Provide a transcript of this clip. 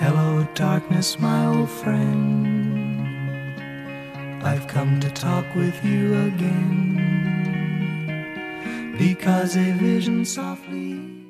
Hello, darkness, my old friend. I've come to talk with you again because a vision softly.